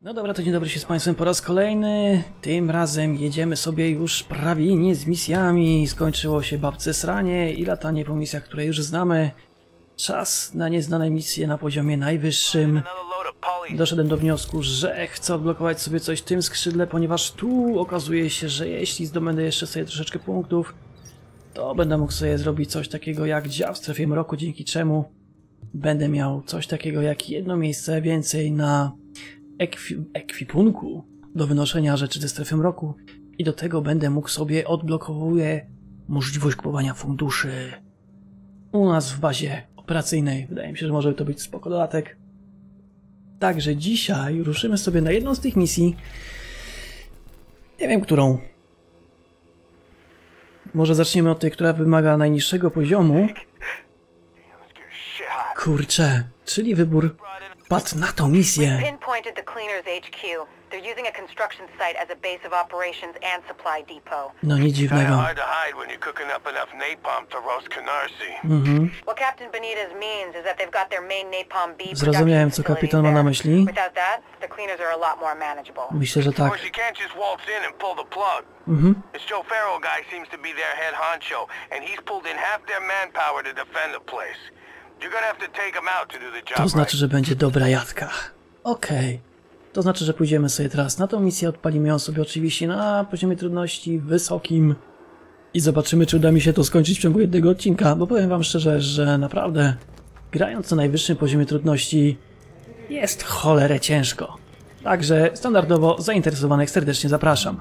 No dobra, to dzień dobry się z Państwem po raz kolejny. Tym razem jedziemy sobie już prawie nie z misjami. Skończyło się babce sranie i latanie po misjach, które już znamy. Czas na nieznane misje na poziomie najwyższym. Doszedłem do wniosku, że chcę odblokować sobie coś w tym skrzydle, ponieważ tu okazuje się, że jeśli zdobędę jeszcze sobie troszeczkę punktów, to będę mógł sobie zrobić coś takiego jak dział w strefie mroku, dzięki czemu będę miał coś takiego jak jedno miejsce więcej na ekwi ekwipunku do wynoszenia rzeczy ze strefy mroku i do tego będę mógł sobie odblokowuję możliwość kupowania funduszy u nas w bazie operacyjnej. Wydaje mi się, że może to być spoko dodatek. Także dzisiaj ruszymy sobie na jedną z tych misji. Nie wiem, którą. Może zaczniemy od tej, która wymaga najniższego poziomu. Kurczę, czyli wybór padł na tą misję. Pinpointed the Cleaners HQ. They're using a construction site as a base of operations and supply depot. No nic Kinda dziwnego. hard to hide when you're cooking up enough napalm to roast Canarsie. Mhm. What Captain Benitez means is that they've got their main napalm B Zrozumiałem, production co kapitan ma na myśli. Without that, the Cleaners are a lot more manageable. Myślę, że Of tak. course, you can't just waltz in and pull the plug. Mhm. This Joe Farrell guy seems to be their head honcho, and he's pulled in half their manpower to defend the place. To znaczy, że będzie dobra jadka. Okej. To znaczy, że pójdziemy sobie teraz na tą misję, odpalimy ją sobie oczywiście na poziomie trudności wysokim i zobaczymy, czy uda mi się to skończyć w ciągu jednego odcinka, bo powiem wam szczerze, że naprawdę grając na najwyższym poziomie trudności jest cholerę ciężko. Także standardowo zainteresowanych serdecznie zapraszam.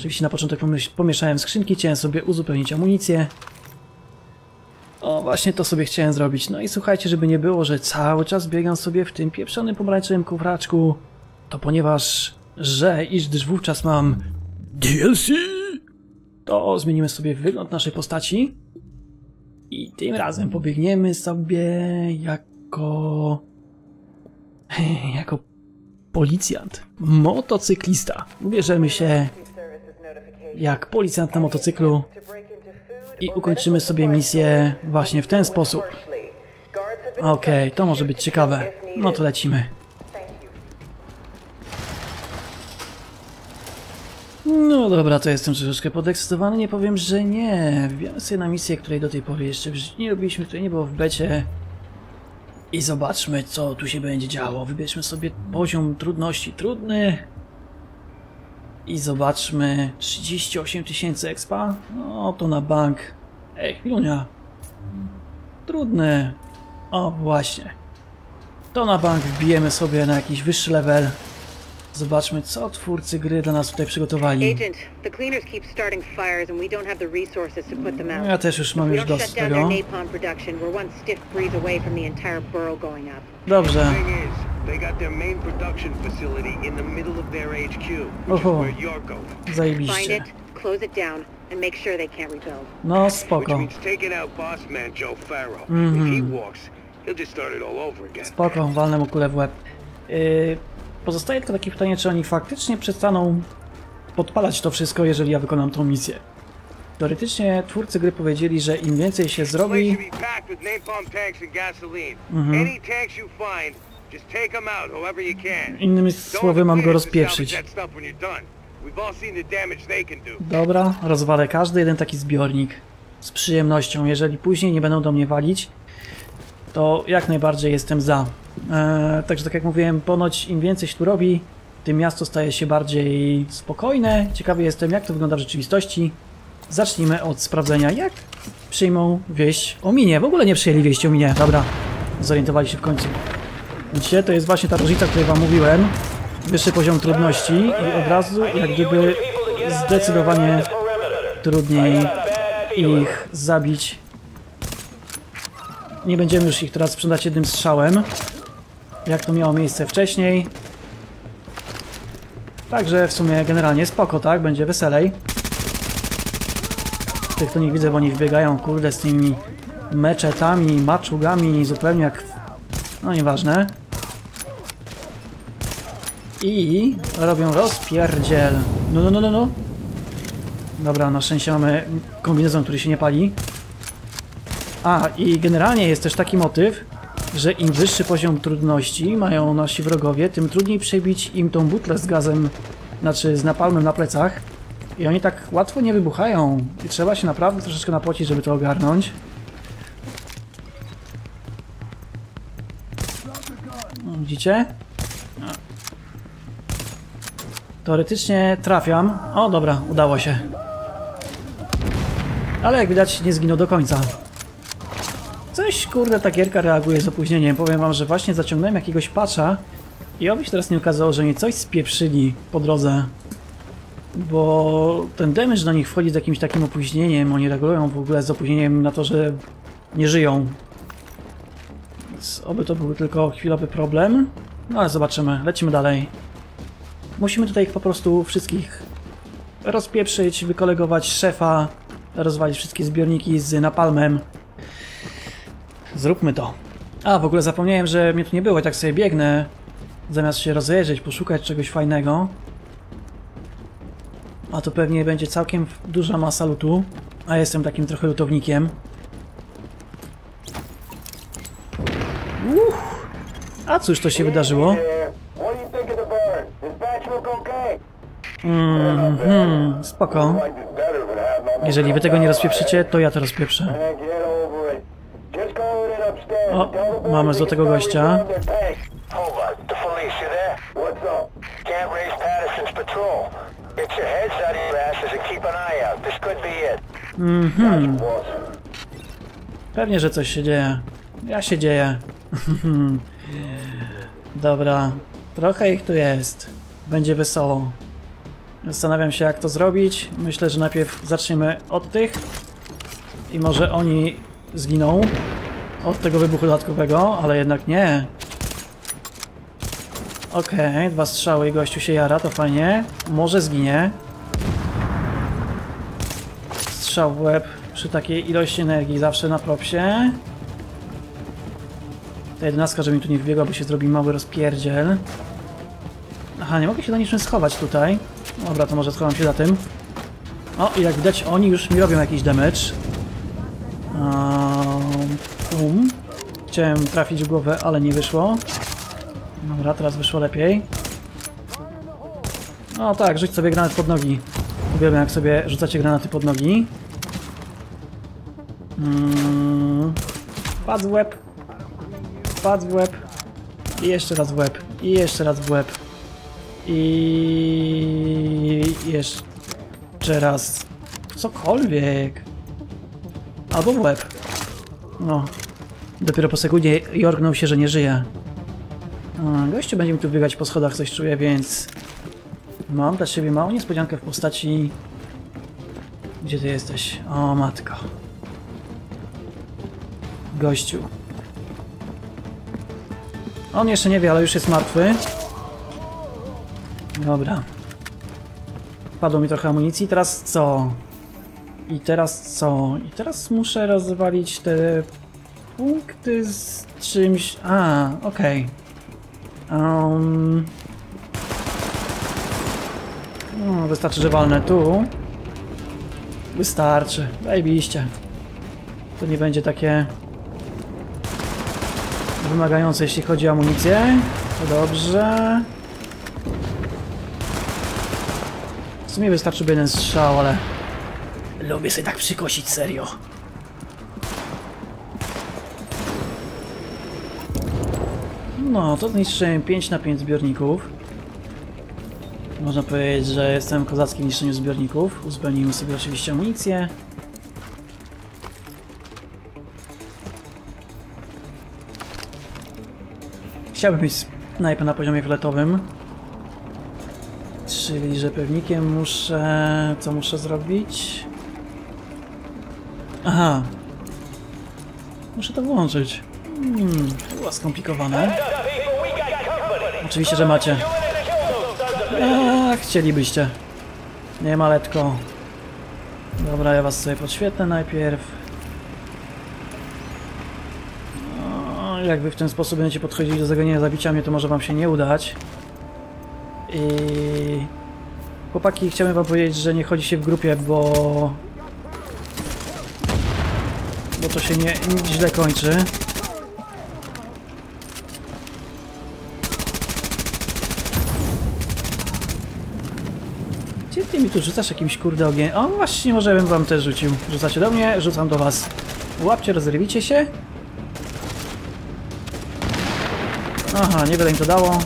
Oczywiście na początek pomieszałem skrzynki, chciałem sobie uzupełnić amunicję. O, właśnie to sobie chciałem zrobić. No i słuchajcie, żeby nie było, że cały czas biegam sobie w tym pieprzonym pomarańczowym kufraczku, to ponieważ, że iż gdyż wówczas mam DLC, to zmienimy sobie wygląd naszej postaci i tym razem pobiegniemy sobie jako... jako policjant, motocyklista. Ubierzemy się jak policjant na motocyklu i ukończymy sobie misję właśnie w ten sposób. Okej, to może być ciekawe. No to lecimy. No dobra, to jestem troszeczkę podekscytowany, nie powiem, że nie. Wbijamy sobie na misję, której do tej pory jeszcze nie robiliśmy, której nie było w becie. I zobaczmy, co tu się będzie działo. Wybierzmy sobie poziom trudności trudny. I zobaczmy, 38 tysięcy expa? No to na bank. Ej, chwilunia. Trudne. O, właśnie. To na bank wbijemy sobie na jakiś wyższy level. Zobaczmy, co twórcy gry dla nas tutaj przygotowali. Ja też już mam już dosyć tego. Dobrze. Oho. Zajebiście. No spoko. Mhm. Spoko, walnę mu kulę w łeb. Yy, pozostaje tylko takie pytanie, czy oni faktycznie przestaną podpalać to wszystko, jeżeli ja wykonam tą misję. Teoretycznie twórcy gry powiedzieli, że im więcej się zrobi. Mhm. Innymi słowy mam go rozpieprzyć. Dobra, rozwalę każdy jeden taki zbiornik z przyjemnością. Jeżeli później nie będą do mnie walić, to jak najbardziej jestem za. Eee, także tak jak mówiłem, ponoć im więcej się tu robi, tym miasto staje się bardziej spokojne. Ciekawy jestem, jak to wygląda w rzeczywistości. Zacznijmy od sprawdzenia, jak przyjmą wieść o minie. W ogóle nie przyjęli wieści o minie. Dobra, zorientowali się w końcu. Widzicie, to jest właśnie ta różnica, o której wam mówiłem. Wyższy poziom trudności i od razu jak gdyby zdecydowanie trudniej ich zabić. Nie będziemy już ich teraz sprzedać jednym strzałem, jak to miało miejsce wcześniej. Także w sumie generalnie spoko, tak? Będzie weselej. Tych to nie widzę, bo oni wbiegają, kurde, z tymi meczetami, maczugami, zupełnie jak... No nieważne. I robią rozpierdziel. No, no, no, no, no. Dobra, na szczęście mamy kombinezon, który się nie pali. A, i generalnie jest też taki motyw, że im wyższy poziom trudności mają nasi wrogowie, tym trudniej przebić im tą butlę z gazem, znaczy z napalmem na plecach. I oni tak łatwo nie wybuchają. I trzeba się naprawdę troszeczkę napocić, żeby to ogarnąć. No, Widzicie? Teoretycznie trafiam. O, dobra, udało się. Ale jak widać nie zginął do końca. Coś, kurde, ta gierka reaguje z opóźnieniem. Powiem wam, że właśnie zaciągnąłem jakiegoś patcha i oby się teraz nie okazało, że mnie coś spieprzyli po drodze. Bo ten damage do nich wchodzi z jakimś takim opóźnieniem. Oni reagują w ogóle z opóźnieniem na to, że nie żyją. Więc oby to był tylko chwilowy problem. No ale zobaczymy. Lecimy dalej. Musimy tutaj ich po prostu wszystkich rozpieprzyć, wykolegować szefa, rozwalić wszystkie zbiorniki z napalmem. Zróbmy to. A, w ogóle zapomniałem, że mnie tu nie było i tak sobie biegnę. Zamiast się rozejrzeć, poszukać czegoś fajnego. A to pewnie będzie całkiem duża masa lutu. A jestem takim trochę lutownikiem. Uff. A cóż to się wydarzyło? Mhm, spoko. Having all Jeżeli wy tego nie rozpieprzycie, to ja to rozpieprzę. Man, get over it. Just go in upstairs. O, and tell the boys mamy złotego gościa. Mhm. Pewnie, że coś się dzieje. Ja się dzieje. Dobra. Trochę ich tu jest. Będzie wesoło. Zastanawiam się, jak to zrobić. Myślę, że najpierw zaczniemy od tych. I może oni zginą od tego wybuchu dodatkowego, ale jednak nie. Okej, dwa strzały i gościu się jara, to fajnie. Może zginie. Strzał w łeb przy takiej ilości energii zawsze na propsie. Ta jedenastka, żeby mi tu nie wbiegła, bo się zrobi mały rozpierdziel. Aha, nie mogę się do niczym schować tutaj. Dobra, to może schowam się za tym. O, i jak widać, oni już mi robią jakiś damage. Um, pum. Chciałem trafić w głowę, ale nie wyszło. Dobra, teraz wyszło lepiej. No tak, rzuć sobie granat pod nogi. Uwielbiam jak sobie rzucacie granaty pod nogi. Mm. Padł w łeb. Padł w łeb. I jeszcze raz w łeb. I jeszcze raz w łeb. I jeszcze raz. Cokolwiek. Albo w łeb. No. Dopiero po sekundzie jorgnął się, że nie żyje. Gościu będzie mi tu biegać po schodach, coś czuję, więc... Mam dla siebie małą niespodziankę w postaci... Gdzie ty jesteś? O, matko. Gościu. On jeszcze nie wie, ale już jest martwy. Dobra. Padło mi trochę amunicji. Teraz co? I teraz co? I teraz muszę rozwalić te punkty z czymś... A, okej. Um... No, wystarczy, że walnę tu. Wystarczy. Zajebiście. To nie będzie takie wymagające, jeśli chodzi o amunicję. To dobrze. W sumie wystarczyłby jeden strzał, ale lubię sobie tak przykosić, serio. No, to zniszczyłem 5 na 5 zbiorników. Można powiedzieć, że jestem kozackim niszczeniu zbiorników. Uzupełnijmy sobie oczywiście amunicję. Chciałbym mieć snajpę na poziomie fioletowym. Czyli, że pewnikiem muszę... Co muszę zrobić? Aha. Muszę to włączyć. Hmm, to było skomplikowane. Oczywiście, że macie. A, chcielibyście. Nie ma letko. Dobra, ja was sobie podświetlę najpierw. No, w ten sposób będziecie podchodzili do zaganiania zabicia mnie, to może wam się nie udać. I... Chłopaki, chciałem wam powiedzieć, że nie chodzi się w grupie, bo... bo to się nie, nie źle kończy. Tu rzucasz jakimś kurde ogień? O, właśnie, może bym wam też rzucił. Rzucacie do mnie, rzucam do was. Łapcie, rozrywicie się. Aha, niewiele im to dało.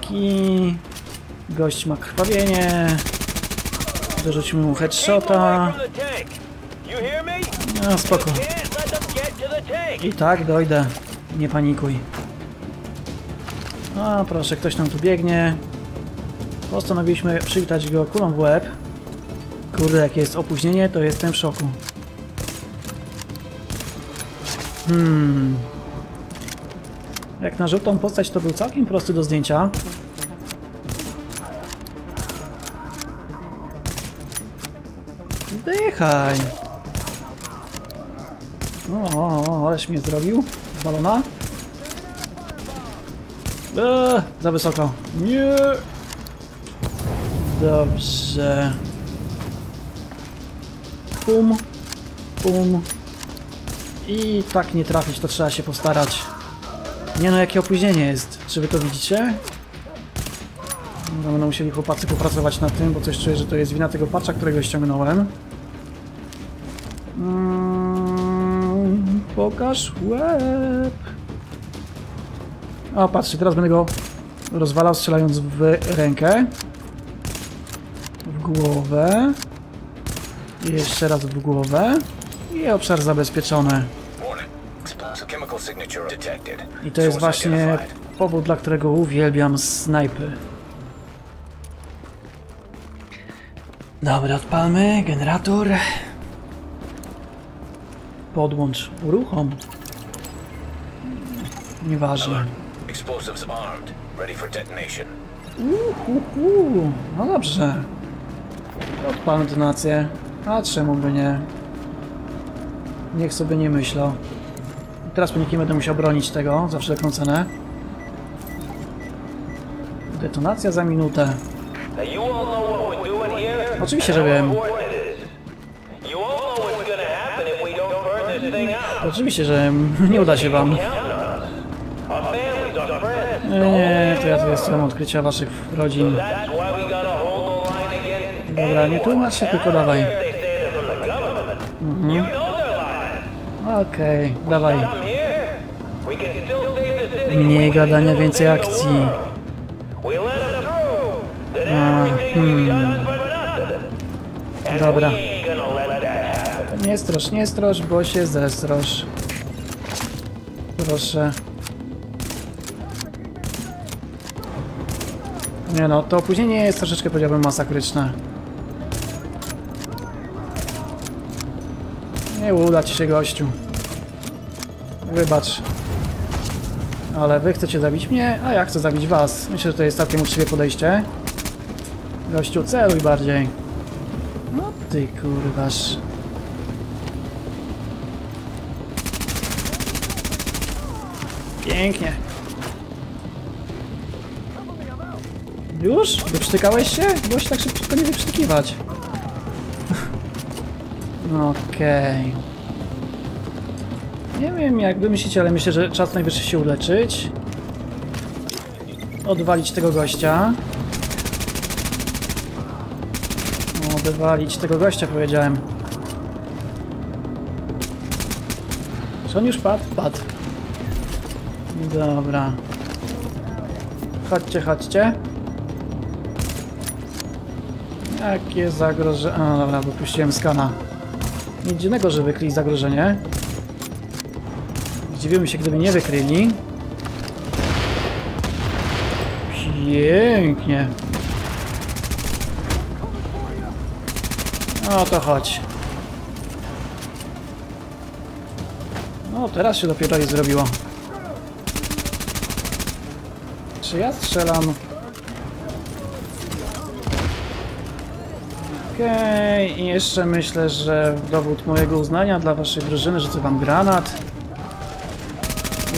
Ki... Gość ma krwawienie. Dorzućmy mu headshota. No spoko. I tak dojdę. Nie panikuj. A proszę, ktoś nam tu biegnie. Postanowiliśmy przywitać go kulą w łeb. Kurde, jakie jest opóźnienie, to jestem w szoku. Hmm. Jak na żółtą postać to był całkiem prosty do zdjęcia. Dychaj! O, o, o, aleś mnie zrobił. Balona. Eee, za wysoko. Nie! Dobrze. Pum. Pum. I tak nie trafić, to trzeba się postarać. Nie no, jakie opóźnienie jest. Czy wy to widzicie? No, będą musieli chłopacy popracować nad tym, bo coś czuję, że to jest wina tego patcha, którego ściągnąłem. Mm, pokaż łeb. O, patrzcie, teraz będę go rozwalał strzelając w rękę. Głowę. I jeszcze raz w głowę. I obszar zabezpieczony. I to jest właśnie powód, dla którego uwielbiam snajpy. Dobra, odpalmy generator. Podłącz uruchom. Nieważne. Explosives armed. Ready for detonation. Uhu, no dobrze. Odpalmy donację. A czemu by nie? Niech sobie nie myślą. Teraz po nikim będę musiał bronić tego za wszelką cenę. Detonacja za minutę. Oczywiście, że wiem. Oczywiście, że nie uda się wam. Nie, to ja tu jestem odkrycia waszych rodzin. Dobra, nie tłumacz się, tylko dawaj. lying. Okej, dawaj. The city. Mniej gadania, więcej akcji. A, hmm. Dobra. Nie strosz, nie strosz, bo się zestrosz. Proszę. Nie no, to opóźnienie jest troszeczkę powiedziałbym masakryczne. Nie uda ci się gościu. Wybacz. Ale wy chcecie zabić mnie, a ja chcę zabić was. Myślę, że to jest całkiem uczciwe podejście. Gościu, celuj bardziej. No ty kurwasz. Pięknie. Już? Wyprztykałeś się? Było tak szybko nie wyprztykiwać. Okej. Nie wiem jak wy myślicie, ale myślę, że czas najwyższy się uleczyć. Odwalić tego gościa. Odwalić tego gościa powiedziałem. Czy on już padł? Padł. Dobra. Chodźcie, chodźcie. Jakie zagrożenie... A, dobra, bo puściłem skana. Nic dziwnego, że wykryli zagrożenie. Zdziwiłbym się, gdyby nie wykryli. Pięknie. No to chodź. No, teraz się dopiero jej zrobiło. Czy ja strzelam? Okej, i jeszcze myślę, że dowód mojego uznania dla waszej drużyny rzucę wam granat.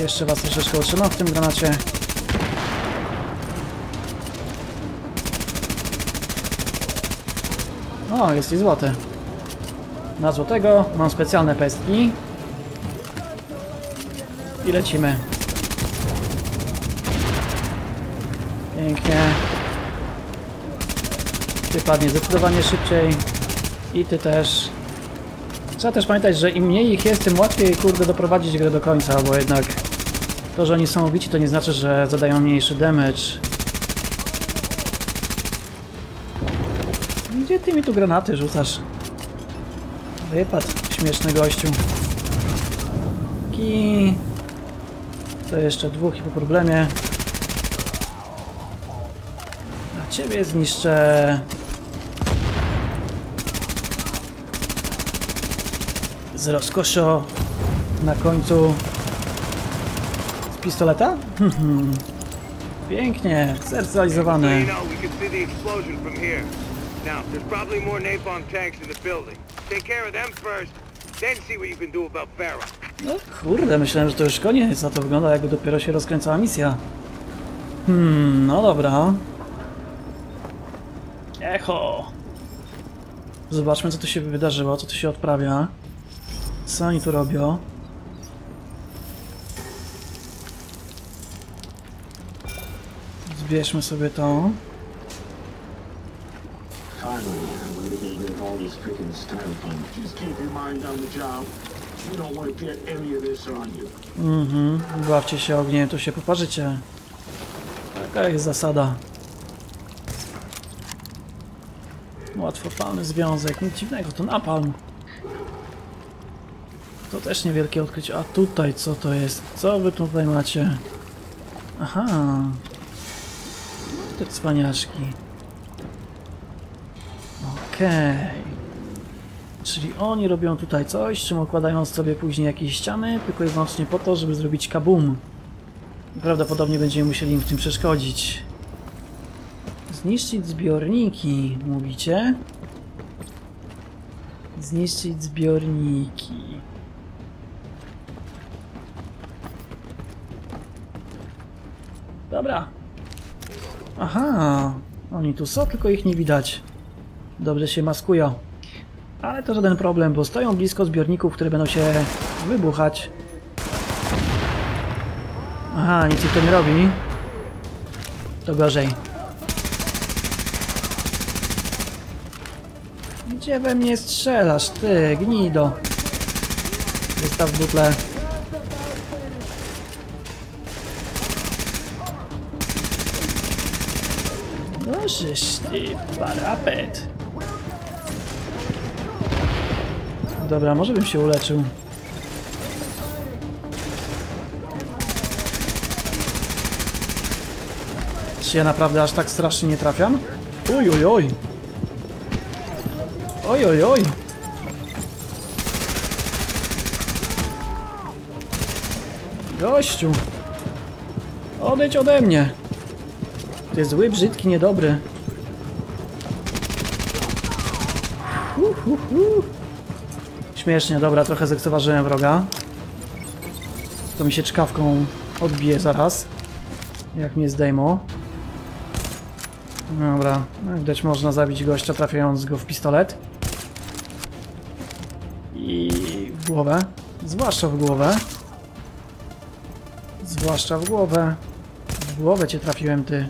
Jeszcze was troszeczkę otrzymam w tym granacie. O, jest i złoty. na złotego. Mam specjalne pestki. I lecimy. Pięknie. Ty padnie zdecydowanie szybciej. I ty też. Trzeba też pamiętać, że im mniej ich jest, tym łatwiej kurde doprowadzić grę do końca, bo jednak to, że oni są ubici, to nie znaczy, że zadają mniejszy damage. Gdzie ty mi tu granaty rzucasz? Wypad, śmieszny gościu. Ki. To jeszcze dwóch i po problemie. A ciebie zniszczę. Z rozkoszą na końcu z pistoleta? Pięknie, here. Now, there's probably more napalm tanks in the building. Take care of them first, then see what you can do about Farah. No kurde, myślałem, że to już koniec, a to wygląda jakby dopiero się rozkręcała misja. Hmm, no dobra. Echo! Zobaczmy, co tu się wydarzyło, co tu się odprawia. Co oni tu robią? Zbierzmy sobie you. Mhm, bawcie się ogniem, to się poparzycie. Taka jest zasada. Łatwopalny związek, nic dziwnego, to napalm. To też niewielkie odkrycie. A tutaj co to jest? Co wy tutaj macie? Aha. Te cwaniaszki. Okej. Czyli oni robią tutaj coś, czym okładają sobie później jakieś ściany, tylko i wyłącznie po to, żeby zrobić kabum. Prawdopodobnie będziemy musieli im w tym przeszkodzić. Zniszczyć zbiorniki, mówicie? Zniszczyć zbiorniki. Dobra. Aha, oni tu są, tylko ich nie widać. Dobrze się maskują. Ale to żaden problem, bo stoją blisko zbiorników, które będą się wybuchać. Aha, nic ich to nie robi. To gorzej. Gdzie we mnie strzelasz, ty, gnido? Wystaw butle. Ty, parapet. Dobra, może bym się uleczył. Czy ja naprawdę aż tak strasznie nie trafiam? Oj, oj, oj. Oj, oj, oj. Gościu. Odejdź ode mnie. Ty zły, brzydki, niedobry. Hu, hu, hu. Śmiesznie, dobra, trochę zekceważyłem wroga. To mi się czkawką odbije zaraz. Jak mnie zdejmą. Dobra, jak widać można zabić gościa trafiając go w pistolet. I w głowę. Zwłaszcza w głowę. Zwłaszcza w głowę. W głowę cię trafiłem, ty.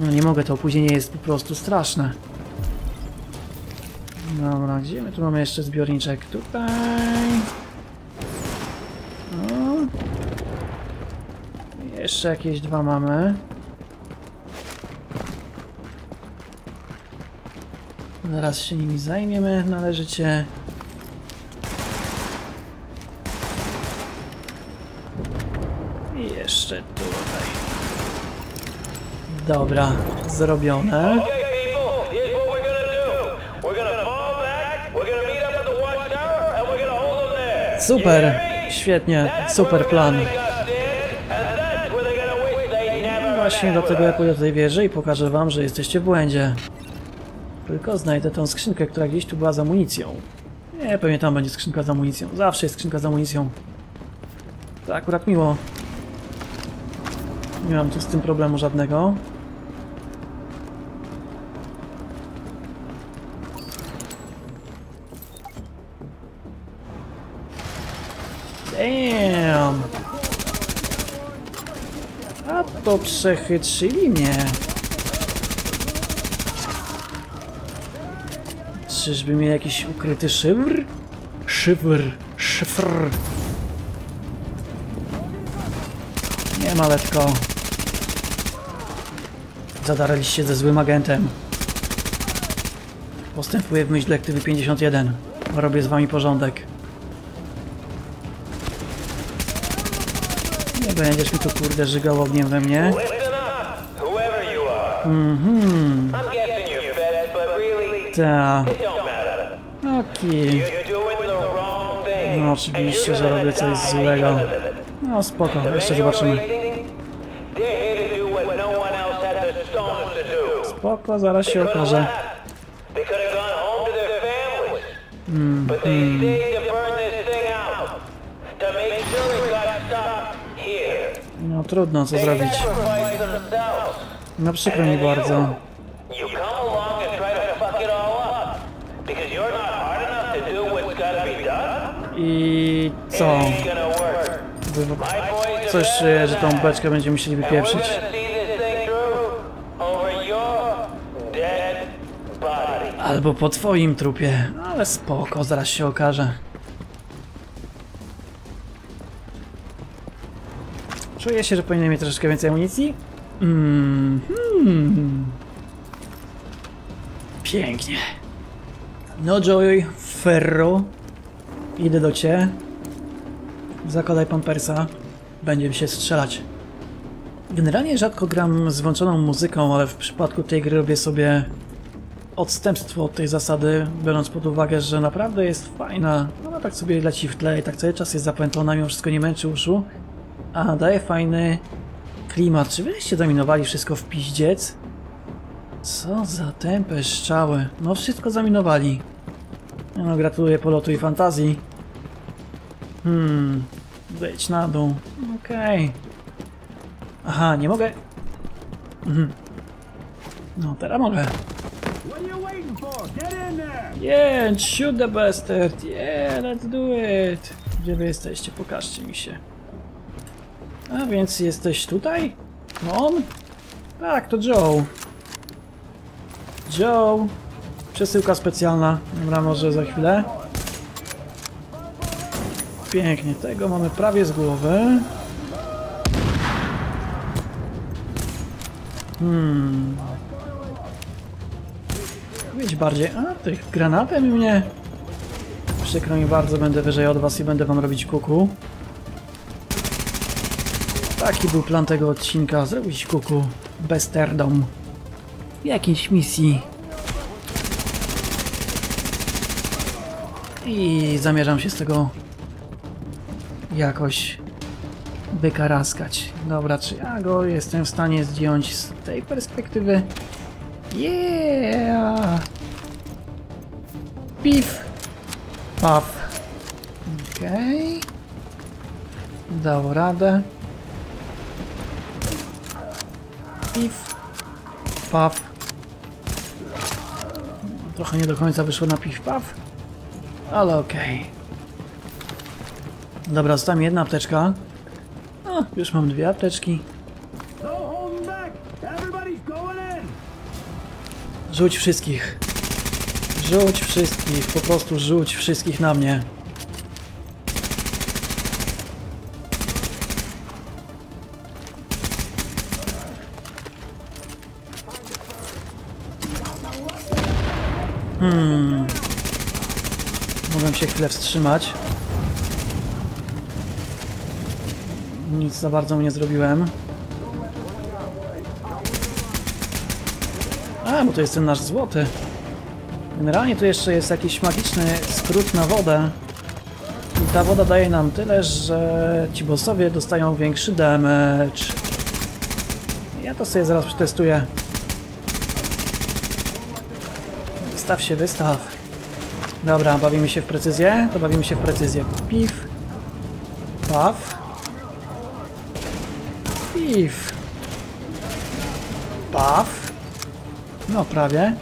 No nie mogę, to opóźnienie jest po prostu straszne. Dobra, gdzie my tu mamy jeszcze zbiorniczek? Tutaj. No. Jeszcze jakieś dwa mamy. Zaraz się nimi zajmiemy należycie. I jeszcze tutaj. Dobra, zrobione. Okay, people, here's what we're gonna do. We're gonna fall back, we're gonna meet up at the watchtower, and we're gonna hold them there. Super, świetnie, super plan. Właśnie dlatego ja pójdę do tej wieży i pokażę wam, że jesteście w błędzie. Tylko znajdę tą skrzynkę, która gdzieś tu była z amunicją. Nie, pewnie tam będzie skrzynka z amunicją. Zawsze jest skrzynka z amunicją. To akurat miło. Nie mam tu z tym problemu żadnego. To przechytrzyli mnie. Czyżby miał jakiś ukryty szyfr? Szyfr, szyfr. Nie ma letko. Zadarliście ze złym agentem. Postępuję w myśl dyrektywy 51. Robię z wami porządek. Będziesz mi tu kurde żygał ogniem we mnie. Listen up, whoever you are. I'm guessing you're fed, but really, Ta. it don't matter. Okej. No oczywiście, że robię coś złego. No spoko, jeszcze zobaczymy. Spoko, zaraz się okaże. They trudno, co zrobić. No przykro mi bardzo. I co? Coś czuję, że tą beczkę będziemy musieli wypieprzyć. Albo po twoim trupie. Ale spoko, zaraz się okaże. Czuję się, że powinienem mieć troszeczkę więcej amunicji. Mm, hmm. Pięknie. No Joy, Ferro. Idę do ciebie. Zakładaj pampersa. Będziemy się strzelać. Generalnie rzadko gram z włączoną muzyką, ale w przypadku tej gry robię sobie odstępstwo od tej zasady, biorąc pod uwagę, że naprawdę jest fajna. Ona tak sobie leci w tle i tak cały czas jest zapętlona, mimo wszystko nie męczy uszu. A daje fajny klimat. Czy wyście dominowali wszystko w piździec? Co za tępe szczały. No wszystko zaminowali. No gratuluję polotu i fantazji. Hmm. Wejdź na dół. Okej. Aha, nie mogę. Mhm. No teraz mogę. Yeah, shoot the bastard. Yeah, let's do it. Gdzie wy jesteście? Pokażcie mi się. A więc jesteś tutaj? No on? Tak, to Joe. Joe. Przesyłka specjalna. Dobra, może za chwilę. Pięknie, tego mamy prawie z głowy. Hmm. Być bardziej. A, tych granatem mnie. Przykro mi bardzo, będę wyżej od was i będę wam robić kuku. Taki był plan tego odcinka, zrobić kuku besterdom. W jakiejś misji. I zamierzam się z tego jakoś wykaraskać. Dobra, czy ja go jestem w stanie zdjąć z tej perspektywy? Yeah! Pif! Paf. Okej. Dał radę. Pif. Paf. Trochę nie do końca wyszło na pif paf. Ale okej. Dobra, została mi jedna apteczka. O, już mam dwie apteczki. No! Rzuć wszystkich. Rzuć wszystkich, po prostu rzuć wszystkich na mnie. Hmm. Mogłem się chwilę wstrzymać. Nic za bardzo mu nie zrobiłem. A, bo to jest ten nasz złoty. Generalnie tu jeszcze jest jakiś magiczny skrót na wodę. I ta woda daje nam tyle, że ci bossowie dostają większy damage. Ja to sobie zaraz przetestuję. Wystaw się, wystaw. Dobra, bawimy się w precyzję? To bawimy się w precyzję. Pif. Paf. Pif. Paf. No prawie.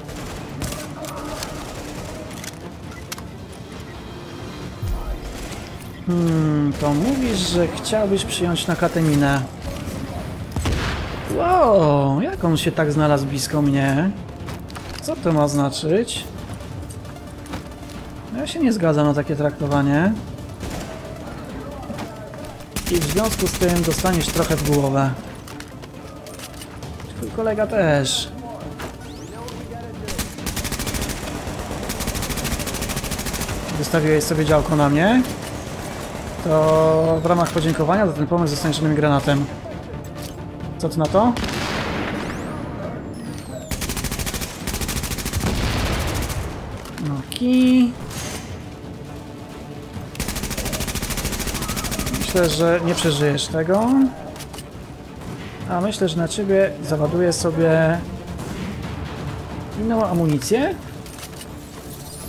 Hmm, to mówisz, że chciałbyś przyjąć na kateminę. Wow, jak on się tak znalazł blisko mnie? Co to ma znaczyć? Ja się nie zgadzam na takie traktowanie. I w związku z tym dostaniesz trochę w głowę. Twój kolega też. Wystawiłeś sobie działko na mnie? To w ramach podziękowania za ten pomysł zostaniesz moim granatem. Co ty na to? Myślę, że nie przeżyjesz tego. A myślę, że na ciebie załaduję sobie inną amunicję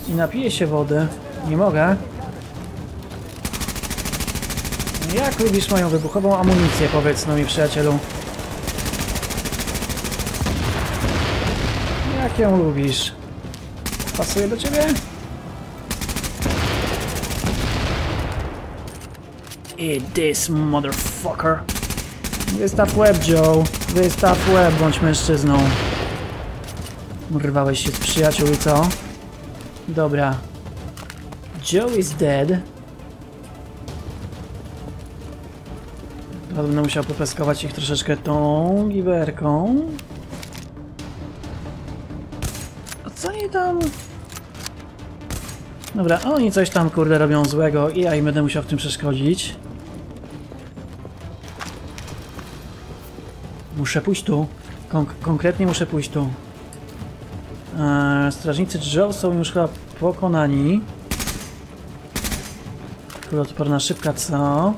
i napiję się wody. Nie mogę. Jak lubisz moją wybuchową amunicję, powiedz no mi przyjacielu. Jak ją lubisz? Pasuje do ciebie? Eat this, motherfucker. Wystaw łeb, Joe. Wystaw łeb, bądź mężczyzną. Urwałeś się z przyjaciół i co? Dobra. Joe is dead. Będę musiał popeskować ich troszeczkę tą giwerką. A co oni tam... Dobra, oni coś tam kurde robią złego i ja im będę musiał w tym przeszkodzić. Muszę pójść tu. Konk konkretnie muszę pójść tu. Eee, strażnicy Joe są już chyba pokonani. Kuloodporna szybka, co?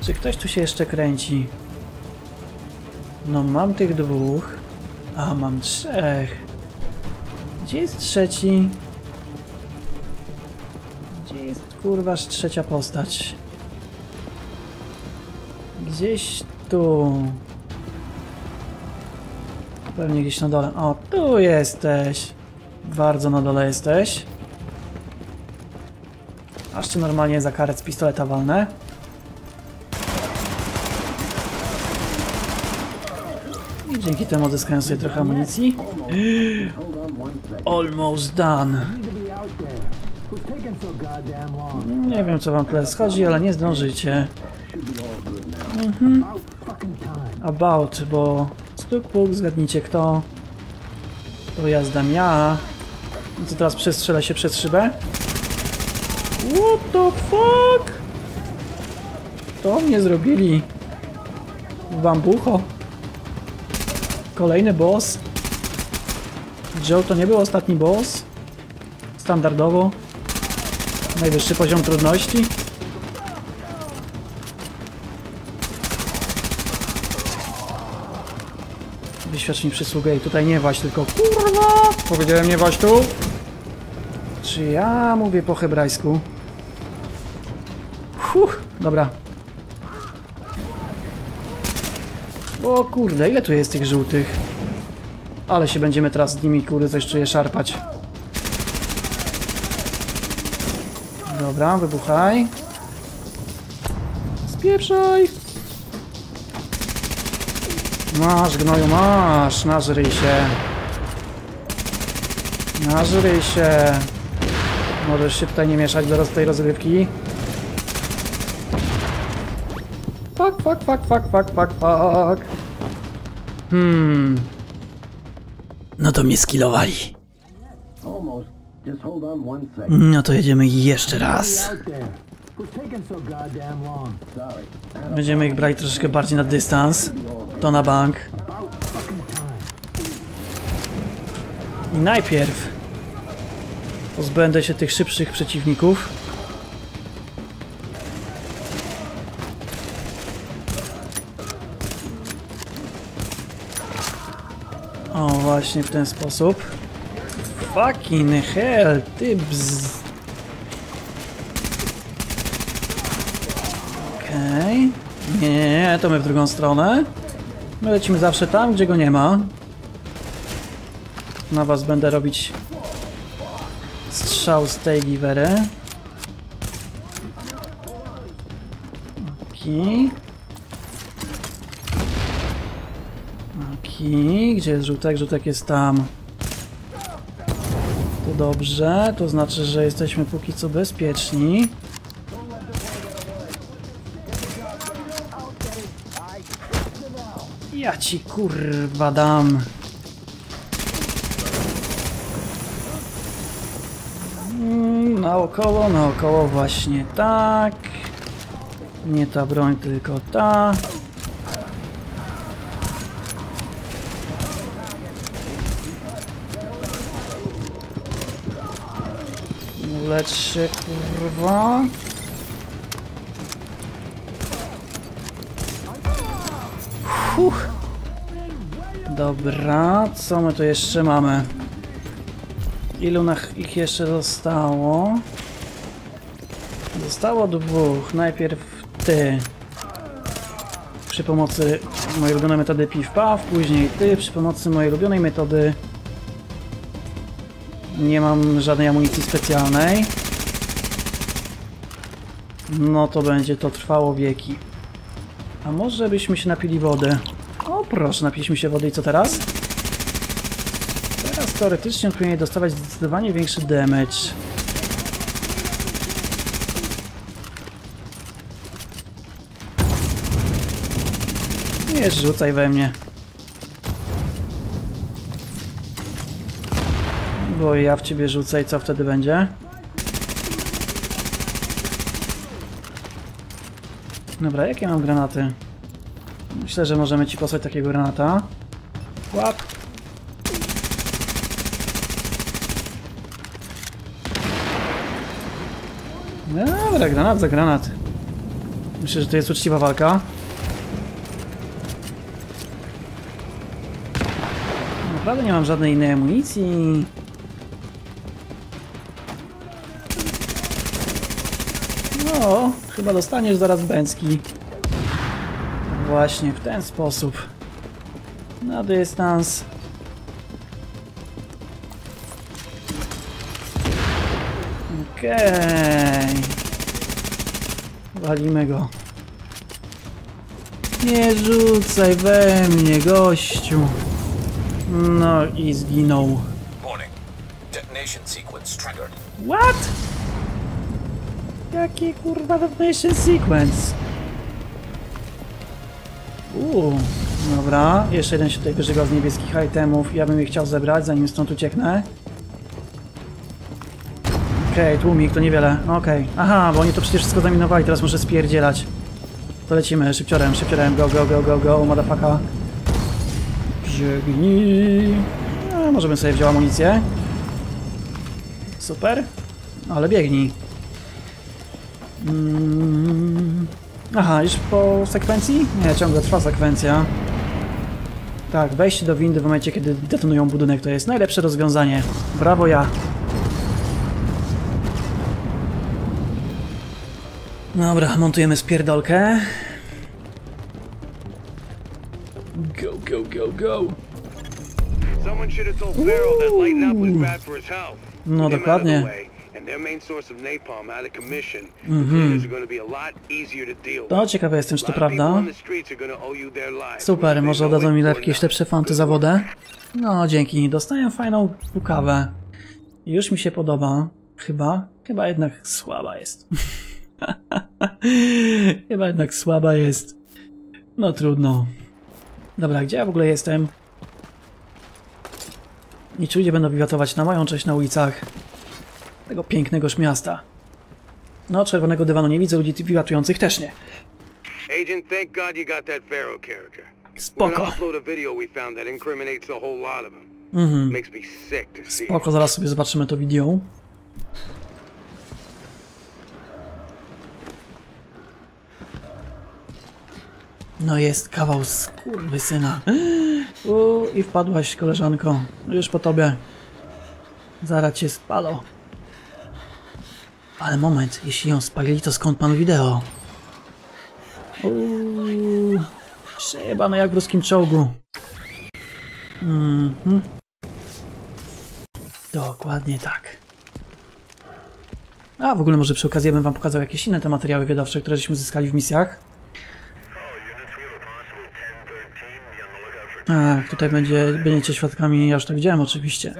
Czy ktoś tu się jeszcze kręci? No mam tych dwóch. A, mam trzech. Gdzie jest trzeci? Gdzie jest kurważ trzecia postać? Gdzieś tu. Pewnie gdzieś na dole. O, tu jesteś. Bardzo na dole jesteś. Aż cię normalnie za karet z pistoleta walnę. I dzięki temu odzyskałem sobie trochę amunicji. Almost done. Nie wiem co wam tyle schodzi, ale nie zdążycie. Mhm. About, bo stuk puk, zgadnijcie kto. To ja zdam ja. Co teraz przestrzelę się przez szybę? What the fuck? To mnie zrobili. Bambucho. Kolejny boss. Joe to nie był ostatni boss. Standardowo. Najwyższy poziom trudności. Wyświadcz mi przysługę i tutaj nie waś, tylko kurwa! Powiedziałem nie waś tu? Czy ja mówię po hebrajsku? Fuh, dobra. O kurde, ile tu jest tych żółtych? Ale się będziemy teraz z nimi, kurde, coś czuję szarpać. Dobra, wybuchaj. Spieprzaj! Masz, gnoju, masz! Nażryj się. Nażryj się. Możesz się tutaj nie mieszać do tej rozgrywki. Fuck, fuck, fuck, fuck, fuck, fuck, fuck. Hmm. No to mnie second. No to jedziemy jeszcze raz. Będziemy ich brać troszeczkę bardziej na dystans. To na bank. I najpierw pozbędę się tych szybszych przeciwników. O, właśnie w ten sposób. Fucking hell, ty bzz... Okej. Nie, nie, to my w drugą stronę. My lecimy zawsze tam, gdzie go nie ma. Na was będę robić strzał z tej giwery. Okej, gdzie jest żółtek? Żółtek jest tam. To dobrze, to znaczy, że jesteśmy póki co bezpieczni. Ja ci kurwa dam. Mm, Naokoło, naokoło właśnie tak. Nie ta broń, tylko ta. Lecz się kurwa. Fuh. Dobra, co my tu jeszcze mamy? Ilu nach ich jeszcze zostało? Zostało dwóch. Najpierw ty. Przy pomocy mojej ulubionej metody piw-paw, później ty przy pomocy mojej ulubionej metody nie mam żadnej amunicji specjalnej. No to będzie to trwało wieki. A może byśmy się napili wody? O proszę, napiliśmy się wody i co teraz? Teraz teoretycznie powinien dostawać zdecydowanie większy damage. Nie rzucaj we mnie. Bo ja w ciebie rzucę i co wtedy będzie? Dobra, jakie mam granaty? Myślę, że możemy ci posłać takiego granata. Łap! Dobra, granat za granat. Myślę, że to jest uczciwa walka. Naprawdę nie mam żadnej innej amunicji. Chyba dostaniesz zaraz bęcki. Właśnie w ten sposób. Na dystans. Okej. Walimy go. Nie rzucaj we mnie, gościu. No i zginął. What? Jakie kurwa detonation sequence? Uuu, dobra. Jeszcze jeden się tutaj wyżygał z niebieskich itemów. Ja bym je chciał zebrać, zanim stąd ucieknę. Okej, tłumik, to niewiele. Okej. Aha, bo oni to przecież wszystko zaminowali, teraz muszę spierdzielać. To lecimy, szybciorem, szybciorem, go, go, go, go, go, motherfucker. Biegnij. A, może bym sobie wziął amunicję. Super. Ale biegnij. Mm. Aha, już po sekwencji? Nie, ciągle trwa sekwencja. Tak, wejście do windy w momencie, kiedy detonują budynek to jest najlepsze rozwiązanie. Brawo ja. Dobra, montujemy spierdolkę. Go, go, go, go. Health. No, dokładnie. Going to ciekawe jestem, czy to prawda. Super, może oddadzą mi jakieś lepsze fanty za wodę? No, dzięki. Dostaję fajną pukawę. Już mi się podoba. Chyba. Chyba jednak słaba jest. Chyba jednak słaba jest. No trudno. Dobra, gdzie ja w ogóle jestem? I czy ludzie będą wiwatować na moją cześć na ulicach tego pięknegoż miasta? No, czerwonego dywanu nie widzę, ludzi wiwatujących też nie. Agent, thank God you got that Farrell character. Spoko. video see. Spoko, zaraz sobie zobaczymy to wideo. No jest kawał skurwysyna. U, I wpadłaś, koleżanko. Już po tobie. Zaraz cię spalą. Ale moment, jeśli ją spalili, to skąd pan wideo? Uuu, przejebane jak w ruskim czołgu. Mhm. Dokładnie tak. A w ogóle może przy okazji ja bym wam pokazał jakieś inne te materiały wydawcze, które żeśmy zyskali w misjach. Tak, tutaj będzie, będziecie świadkami, ja już tak widziałem oczywiście.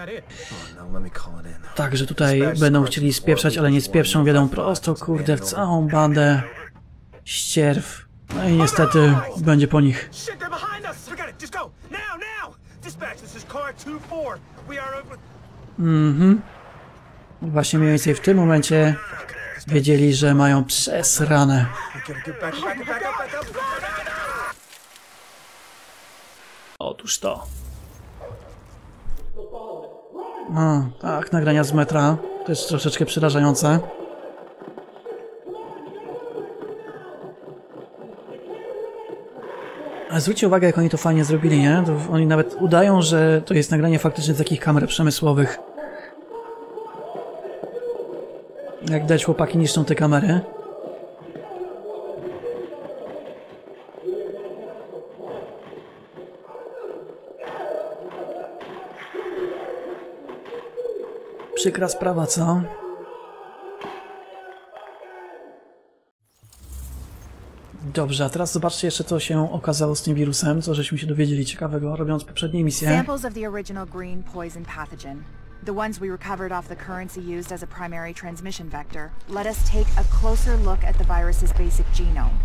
Także tutaj będą chcieli spieprzać, ale nie spieprzą, wjadą prosto, kurde, w całą bandę ścierw. No i niestety będzie po nich. Shit, they're behind us! We got it, just go! Now, now! Dispatch, this is car 2-4. We are over... Mhm. Właśnie mniej więcej w tym momencie wiedzieli, że mają przesrane. Otóż to. A, tak, nagrania z metra. To jest troszeczkę przerażające. Ale zwróćcie uwagę, jak oni to fajnie zrobili, nie? To oni nawet udają, że to jest nagranie faktycznie z takich kamer przemysłowych. Jak widać, chłopaki niszczą te kamery. Przykra sprawa, co? Dobrze, a teraz zobaczcie jeszcze, co się okazało z tym wirusem, co żeśmy się dowiedzieli ciekawego, robiąc poprzednie misje. Samples of the original green poison pathogen, the ones we recovered off the currency used as a primary transmission vector, let us take a closer look at the virus's basic genome.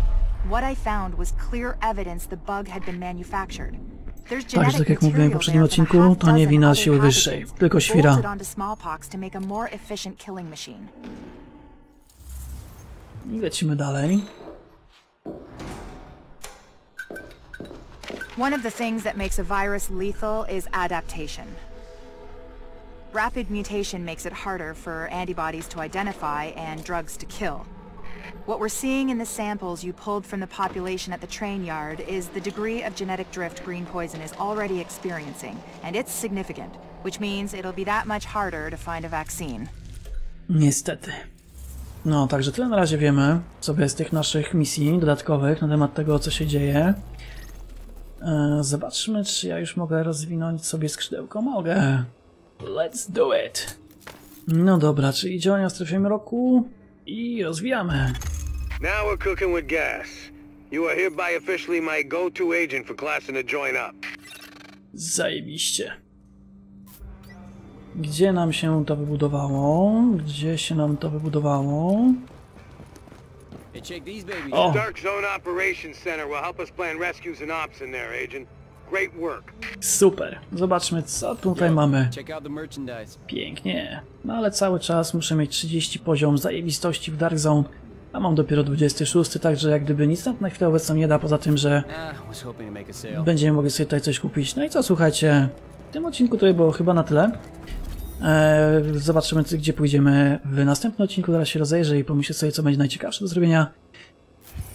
What I found was clear evidence the bug had been manufactured. Także, tak jak mówiłem w poprzednim there from a odcinku, to nie wina siły wyższej, tylko świra. bolted onto smallpox to make a more efficient killing machine. I lecimy dalej. One of the things that makes a virus lethal is adaptation. Rapid mutation makes it harder for antibodies to identify and drugs to kill. What we're seeing in the samples you pulled from the population at the train yard is the degree of genetic drift green poison is already experiencing, and it's significant, which means it'll be that much harder to find a vaccine. Niestety. No, także tyle na razie wiemy sobie z tych naszych misji dodatkowych na temat tego, co się dzieje. E, zobaczmy, czy ja już mogę rozwinąć sobie skrzydełko. Mogę. Let's do it. No dobra, czyli działania w strefie mroku i rozwijamy. Now we're cooking with gas. You are hereby officially my go-to agent for classing to join up. Zajebiście. Gdzie nam się to wybudowało? Gdzie się nam to wybudowało? O, Dark Zone Operations Center will help us plan rescues and ops in there, Agent. Great work. super. Zobaczmy, co tutaj mamy. Check out the merchandise. Pięknie. No ale cały czas muszę mieć 30 poziom zajebistości w Dark Zone, a mam dopiero 26, także jak gdyby nic nam na chwilę obecną nie da, poza tym, że Ah, będziemy mogli sobie tutaj coś kupić. No i co, słuchajcie, w tym odcinku to było chyba na tyle. Eee, zobaczymy, gdzie pójdziemy w następnym odcinku. Zaraz się rozejrzę i pomyślę sobie, co będzie najciekawsze do zrobienia.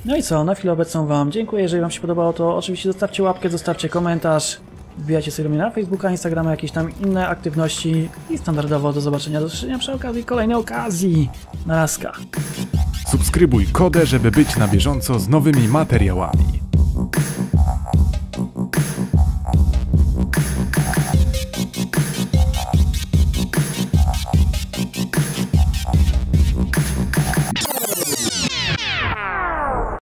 No i co, na chwilę obecną Wam dziękuję. Jeżeli Wam się podobało, to oczywiście zostawcie łapkę, zostawcie komentarz. Wbijajcie sobie do mnie na Facebooka, Instagrama, jakieś tam inne aktywności. I standardowo do zobaczenia, do usłyszenia przy okazji kolejnej okazji. Na raska. Subskrybuj kodę, żeby być na bieżąco z nowymi materiałami.